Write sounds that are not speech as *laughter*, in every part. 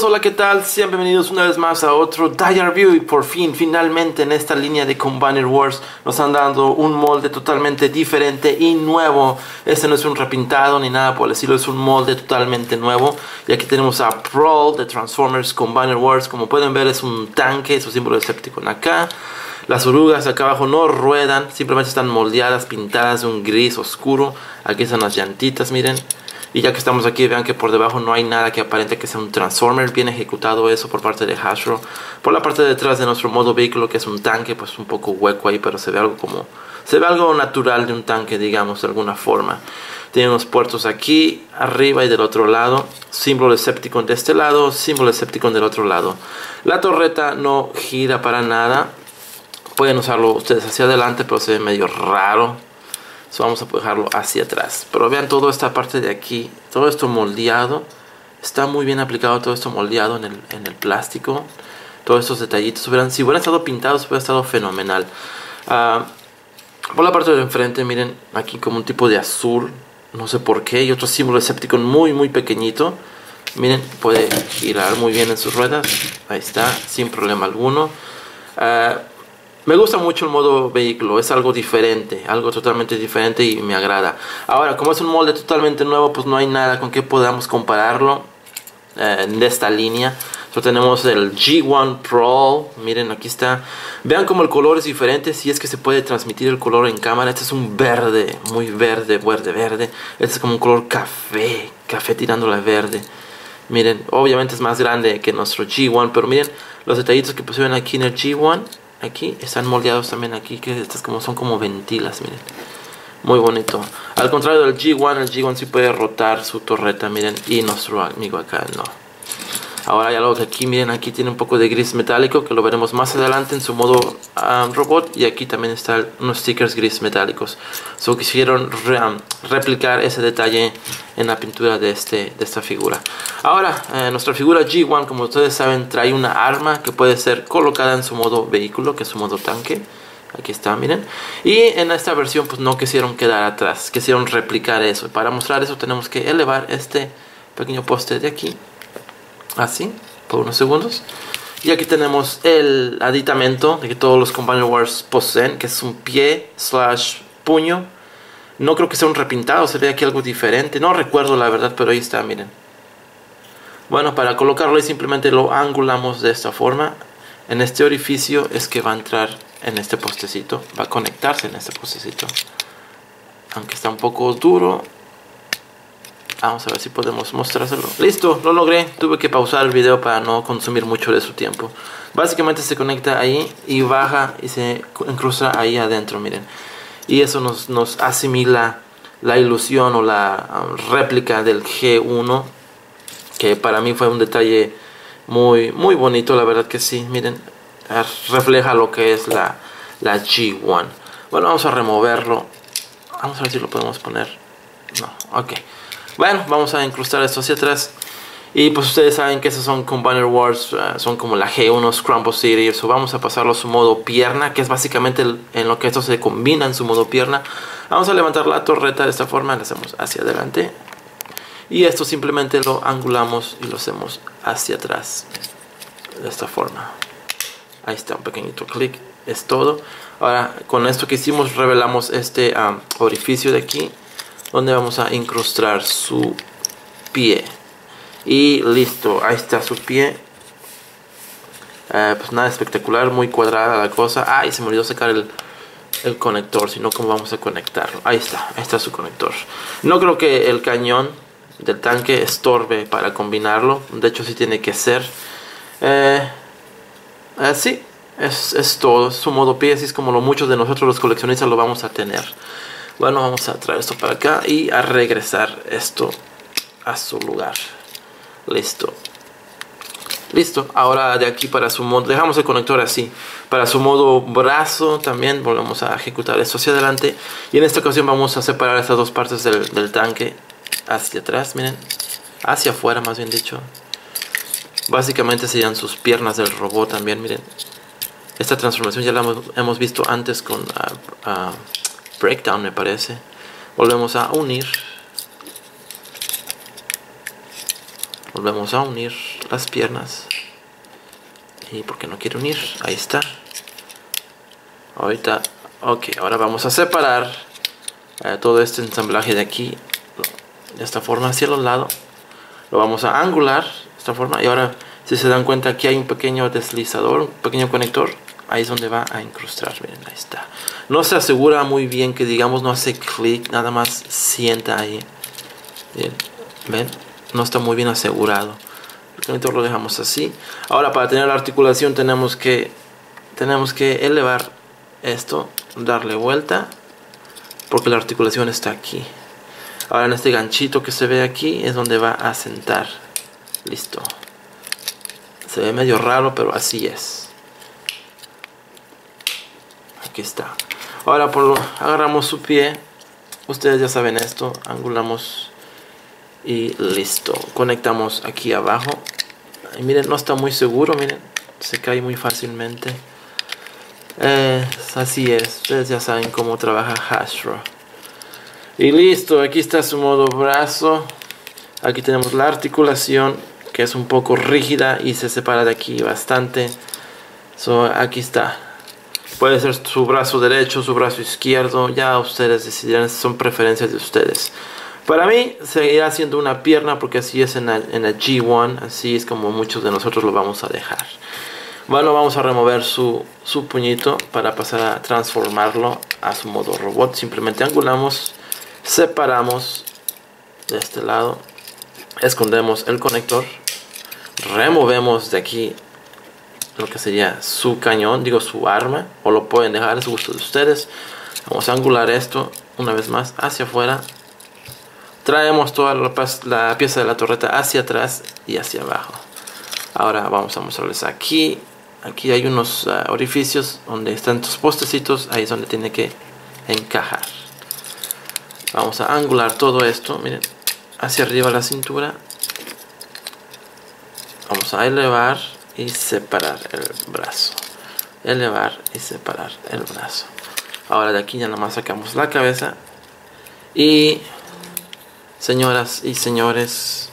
Hola, ¿qué tal? Sean bienvenidos una vez más a otro Die Review y por fin, finalmente en esta línea de Combiner Wars nos han dado un molde totalmente diferente y nuevo. Este no es un repintado ni nada por el estilo, es un molde totalmente nuevo. Y aquí tenemos a Brawl de Transformers Combiner Wars. Como pueden ver es un tanque, su símbolo en acá. Las orugas acá abajo no ruedan, simplemente están moldeadas, pintadas de un gris oscuro. Aquí están las llantitas, miren. Y ya que estamos aquí, vean que por debajo no hay nada que aparente que sea un Transformer. Bien ejecutado eso por parte de Hasbro. Por la parte de detrás de nuestro modo vehículo, que es un tanque, pues un poco hueco ahí, pero se ve algo como... Se ve algo natural de un tanque, digamos, de alguna forma. Tiene unos puertos aquí, arriba y del otro lado. Símbolo Decepticon de este lado, símbolo Decepticon del otro lado. La torreta no gira para nada. Pueden usarlo ustedes hacia adelante, pero se ve medio raro vamos a dejarlo hacia atrás. Pero vean toda esta parte de aquí, todo esto moldeado. Está muy bien aplicado todo esto moldeado en el, en el plástico. Todos estos detallitos. si hubieran estado pintados, hubiera estado fenomenal. Ah, por la parte de enfrente, miren, aquí como un tipo de azul. No sé por qué. Y otro símbolo escéptico muy, muy pequeñito. Miren, puede girar muy bien en sus ruedas. Ahí está, sin problema alguno. Uh, me gusta mucho el modo vehículo, es algo diferente, algo totalmente diferente y me agrada. Ahora, como es un molde totalmente nuevo, pues no hay nada con que podamos compararlo eh, de esta línea. So, tenemos el G1 Pro, miren aquí está. Vean como el color es diferente, si es que se puede transmitir el color en cámara. Este es un verde, muy verde, verde, verde. Este es como un color café, café tirándole verde. Miren, obviamente es más grande que nuestro G1, pero miren los detallitos que pusieron aquí en el G1 aquí están moldeados también aquí que estas como son como ventilas miren. Muy bonito. Al contrario del G1 el G1 sí puede rotar su torreta miren y nuestro amigo acá no Ahora ya lo que aquí, miren, aquí tiene un poco de gris metálico que lo veremos más adelante en su modo um, robot. Y aquí también están unos stickers gris metálicos. So quisieron um, replicar ese detalle en la pintura de, este, de esta figura. Ahora, eh, nuestra figura G1, como ustedes saben, trae una arma que puede ser colocada en su modo vehículo, que es su modo tanque. Aquí está, miren. Y en esta versión pues no quisieron quedar atrás, quisieron replicar eso. Para mostrar eso tenemos que elevar este pequeño poste de aquí así por unos segundos. Y aquí tenemos el aditamento de que todos los Companion Wars poseen que es un pie slash puño. No creo que sea un repintado se ve aquí algo diferente. No recuerdo la verdad pero ahí está miren. Bueno para colocarlo simplemente lo angulamos de esta forma. En este orificio es que va a entrar en este postecito va a conectarse en este postecito. Aunque está un poco duro Vamos a ver si podemos mostrárselo. Listo, lo logré. Tuve que pausar el video para no consumir mucho de su tiempo. Básicamente se conecta ahí y baja y se incrusta ahí adentro, miren. Y eso nos, nos asimila la ilusión o la um, réplica del G1. Que para mí fue un detalle muy, muy bonito, la verdad que sí. Miren, refleja lo que es la, la G1. Bueno, vamos a removerlo. Vamos a ver si lo podemos poner. No, ok. Bueno, vamos a incrustar esto hacia atrás. Y pues ustedes saben que esos son Combiner Wars, uh, son como la G1 Scramble City. So vamos a pasarlo a su modo pierna, que es básicamente en lo que esto se combina en su modo pierna. Vamos a levantar la torreta de esta forma, la hacemos hacia adelante. Y esto simplemente lo angulamos y lo hacemos hacia atrás. De esta forma. Ahí está, un pequeñito clic. Es todo. Ahora, con esto que hicimos, revelamos este orificio de aquí donde vamos a incrustar su pie. Y listo ahí está su pie. Eh, pues nada espectacular muy cuadrada la cosa. Ay se me olvidó sacar el, el conector sino cómo vamos a conectarlo ahí está ahí está su conector. No creo que el cañón del tanque estorbe para combinarlo de hecho sí tiene que ser. Eh, así es, es todo, es su modo pie, así es como lo muchos de nosotros los coleccionistas lo vamos a tener. Bueno, vamos a traer esto para acá y a regresar esto a su lugar. Listo. Listo. Ahora de aquí para su modo, dejamos el conector así. Para su modo brazo también volvemos a ejecutar esto hacia adelante. Y en esta ocasión vamos a separar estas dos partes del, tanque hacia atrás, miren. Hacia afuera más bien dicho. Básicamente serían sus piernas del robot también, miren. Esta transformación ya la hemos, visto antes con... Ah, ah, breakdown me parece. Volvemos a unir. Volvemos a unir las piernas. Y porque no quiere unir ahí está. Ahorita ok ahora vamos a separar eh, todo este ensamblaje de aquí de esta forma hacia los lados. Lo vamos a angular de esta forma. Y ahora si se dan cuenta aquí hay un pequeño deslizador un pequeño conector. Ahí es donde va a incrustar miren ahí está no se asegura muy bien que digamos no hace clic nada más sienta ahí. Ven no está muy bien asegurado. Conector lo dejamos así. Ahora para tener la articulación tenemos que tenemos que elevar esto darle vuelta porque la articulación está aquí. Ahora en este ganchito que se ve aquí es donde va a sentar. Listo. Se ve medio raro pero así es. Aquí está ahora por lo, agarramos su pie. Ustedes ya saben esto. Angulamos y listo. Conectamos aquí abajo. Y miren no está muy seguro miren. Se cae muy fácilmente. Así es. Ustedes ya saben cómo trabaja Hasbro. Y listo aquí está su modo brazo. Aquí tenemos la articulación que es un poco rígida y se separa de aquí bastante. So, aquí está puede ser su brazo derecho su brazo izquierdo ya ustedes decidirán son preferencias de ustedes para mí seguirá siendo una pierna porque así es en el, G1, así es como muchos de nosotros lo vamos a dejar. Bueno, vamos a remover su, su puñito para pasar a transformarlo a su modo robot. Simplemente angulamos, separamos de este lado, escondemos el conector, removemos de aquí lo que sería su cañón, digo su arma, o lo pueden dejar, es gusto de ustedes. Vamos a angular esto una vez más hacia afuera. Traemos toda la, pieza de la torreta hacia atrás y hacia abajo. Ahora vamos a mostrarles aquí. Aquí hay unos ah, orificios donde están estos postecitos. Ahí es donde tiene que encajar. Vamos a angular todo esto. Miren hacia arriba la cintura. Vamos a elevar y separar el brazo elevar y separar el brazo ahora de aquí ya nada más sacamos la cabeza y señoras y señores,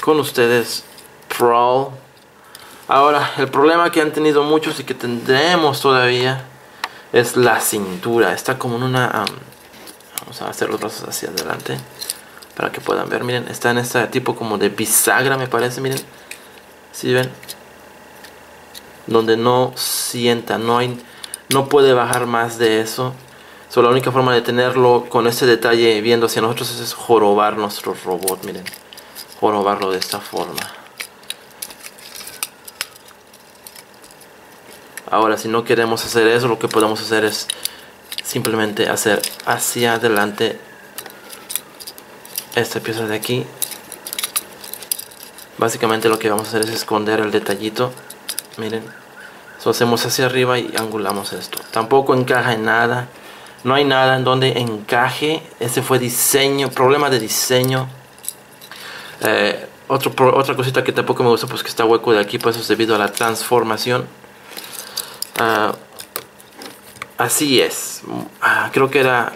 con ustedes, Prowl. Ahora, el problema que han tenido muchos y que tendremos todavía es la cintura. Está como en una... vamos a hacer los brazos hacia adelante para que puedan ver. Miren, está en este tipo como de bisagra, me parece. Miren, si ven, donde no sienta, no hay, no puede bajar más de eso la única forma de tenerlo con este detalle viendo hacia nosotros es jorobar nuestro robot, miren. Jorobarlo de esta forma. Ahora, si no queremos hacer eso, lo que podemos hacer es simplemente hacer hacia adelante esta pieza de aquí. Básicamente lo que vamos a hacer es esconder el detallito. Miren. Lo hacemos hacia arriba y angulamos esto. Tampoco encaja en nada no hay nada en donde encaje. Ese fue diseño, problema de diseño. Eh, otra cosita que tampoco me gusta, pues que está hueco de aquí, pues es debido a la transformación. Ah, así es. Ah, creo que era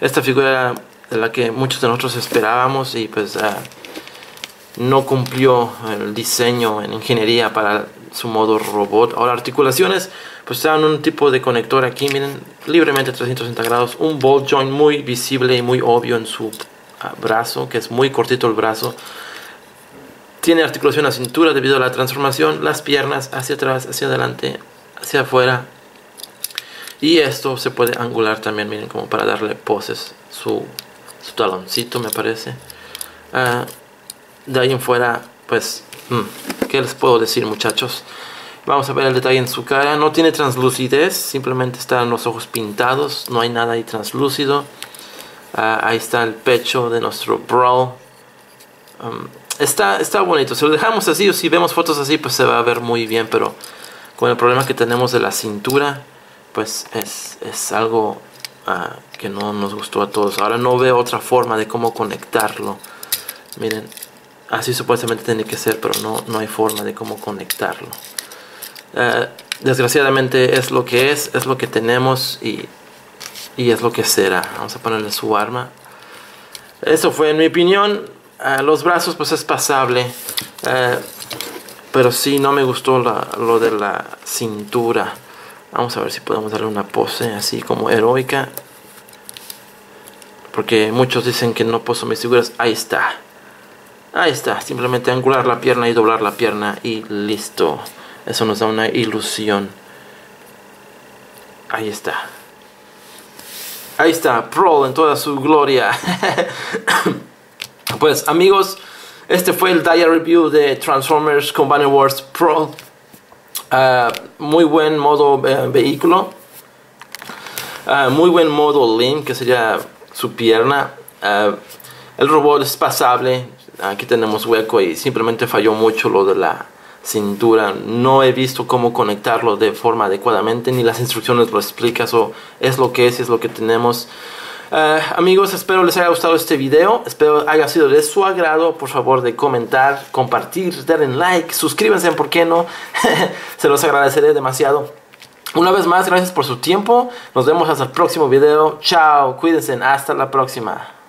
esta figura de la que muchos de nosotros esperábamos y pues ah, no cumplió el diseño en ingeniería para su modo robot. Ahora articulaciones pues dan un tipo de conector aquí, miren, libremente 360 grados, un ball joint muy visible y muy obvio en su ah, brazo, que es muy cortito el brazo. Tiene articulación a cintura debido a la transformación, las piernas hacia atrás, hacia adelante, hacia afuera. Y esto se puede angular también, miren, como para darle poses, su, su taloncito me parece. Ah, de ahí en fuera, pues, mm, ¿qué les puedo decir muchachos? Vamos a ver el detalle en su cara. No tiene translucidez, simplemente están los ojos pintados. No hay nada ahí translúcido. Ah, ahí está el pecho de nuestro bro. Um, está, está bonito. Si lo dejamos así o si vemos fotos así, pues se va a ver muy bien. Pero con el problema que tenemos de la cintura, pues es, es algo ah, que no nos gustó a todos. Ahora no veo otra forma de cómo conectarlo. Miren, así supuestamente tiene que ser, pero no, no hay forma de cómo conectarlo. Eh, desgraciadamente es lo que es, es lo que tenemos y, y, es lo que será. Vamos a ponerle su arma. Eso fue en mi opinión. Ah, los brazos pues es pasable. Eh, pero sí, no me gustó lo de la cintura. Vamos a ver si podemos darle una pose así como heroica. Porque muchos dicen que no poso mis figuras. Ahí está. Ahí está. Simplemente angular la pierna y doblar la pierna y listo. Eso nos da una ilusión. Ahí está. Ahí está. Pro en toda su gloria. *coughs* pues amigos. Este fue el Dia Review de Transformers Combiner Wars Pro. Ah, muy buen modo eh, vehículo. Ah, muy buen modo Link, que sería su pierna. El robot es pasable. Aquí tenemos hueco y simplemente falló mucho lo de la cintura. No he visto cómo conectarlo de forma adecuadamente, ni las instrucciones lo explican. o es lo que es, es lo que tenemos. Eh, amigos, espero les haya gustado este video. Espero haya sido de su agrado. Por favor, de comentar, compartir, darle like, suscríbanse, ¿por qué no? *laughs* Se los agradeceré demasiado. Una vez más, gracias por su tiempo. Nos vemos hasta el próximo video. Chao, cuídense. Hasta la próxima.